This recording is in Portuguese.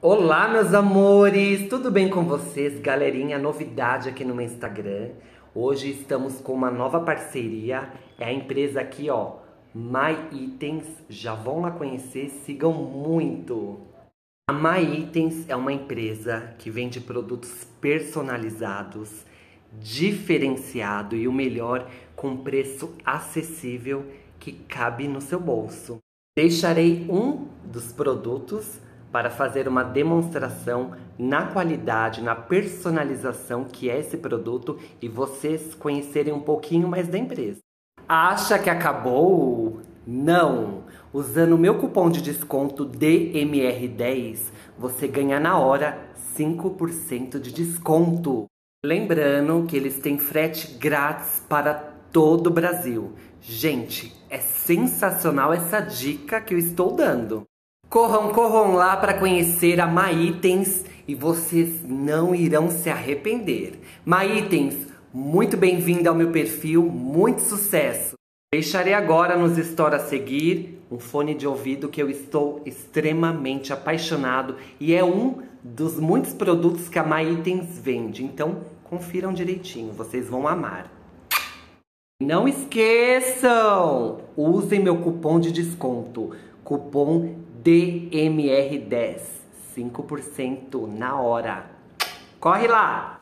Olá, meus amores! Tudo bem com vocês? Galerinha, novidade aqui no meu Instagram. Hoje estamos com uma nova parceria. É a empresa aqui, ó, My Itens. Já vão lá conhecer, sigam muito! A My Itens é uma empresa que vende produtos personalizados, diferenciado e o melhor com preço acessível que cabe no seu bolso. Deixarei um dos produtos para fazer uma demonstração na qualidade, na personalização que é esse produto e vocês conhecerem um pouquinho mais da empresa. Acha que acabou? Não! Usando o meu cupom de desconto DMR10, você ganha na hora 5% de desconto. Lembrando que eles têm frete grátis para todo o Brasil. Gente, é sensacional essa dica que eu estou dando. Corram, corram lá para conhecer a Maitens e vocês não irão se arrepender. Maitens, muito bem-vindo ao meu perfil, muito sucesso. Deixarei agora nos stories a seguir um fone de ouvido que eu estou extremamente apaixonado e é um dos muitos produtos que a Maitens vende. Então, confiram direitinho, vocês vão amar. Não esqueçam! Usem meu cupom de desconto, cupom DMR10, 5% na hora. Corre lá!